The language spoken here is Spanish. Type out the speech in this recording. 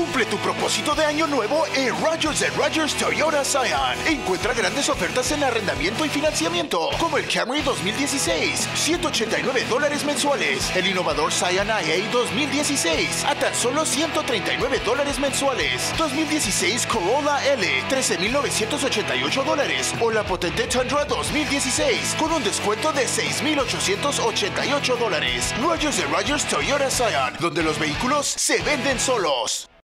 Cumple tu propósito de año nuevo en Rogers de Rogers Toyota Scion. Encuentra grandes ofertas en arrendamiento y financiamiento, como el Camry 2016, 189 dólares mensuales. El innovador Scion IA 2016, a tan solo 139 dólares mensuales. 2016 Corolla L, 13,988 dólares. O la potente Tundra 2016, con un descuento de 6,888 dólares. Rogers de Rogers Toyota Scion, donde los vehículos se venden solos.